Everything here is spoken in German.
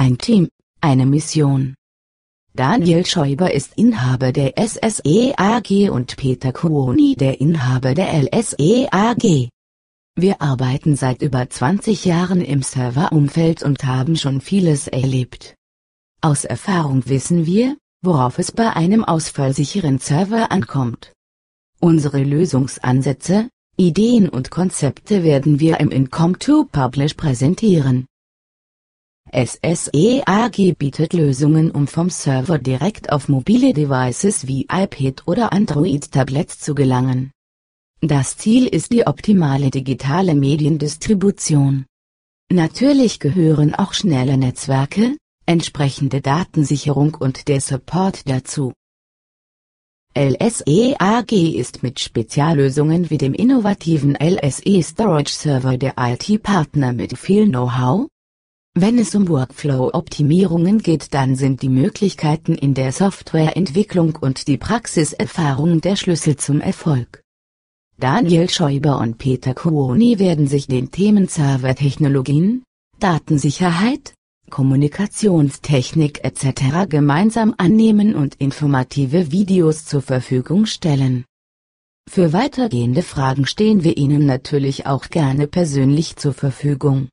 ein Team, eine Mission. Daniel Schäuber ist Inhaber der SSE AG und Peter Kuoni der Inhaber der LSE AG. Wir arbeiten seit über 20 Jahren im Serverumfeld und haben schon vieles erlebt. Aus Erfahrung wissen wir, worauf es bei einem ausfallsicheren Server ankommt. Unsere Lösungsansätze, Ideen und Konzepte werden wir im Income to Publish präsentieren. SSE AG bietet Lösungen um vom Server direkt auf mobile Devices wie iPad oder Android-Tablets zu gelangen. Das Ziel ist die optimale digitale Mediendistribution. Natürlich gehören auch schnelle Netzwerke, entsprechende Datensicherung und der Support dazu. LSE AG ist mit Speziallösungen wie dem innovativen LSE Storage Server der IT-Partner mit viel Know-how. Wenn es um Workflow-Optimierungen geht, dann sind die Möglichkeiten in der Softwareentwicklung und die Praxiserfahrung der Schlüssel zum Erfolg. Daniel Schäuber und Peter Kuoni werden sich den Themen Servertechnologien, Datensicherheit, Kommunikationstechnik etc. gemeinsam annehmen und informative Videos zur Verfügung stellen. Für weitergehende Fragen stehen wir Ihnen natürlich auch gerne persönlich zur Verfügung.